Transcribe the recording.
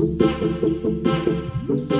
¡Gracias!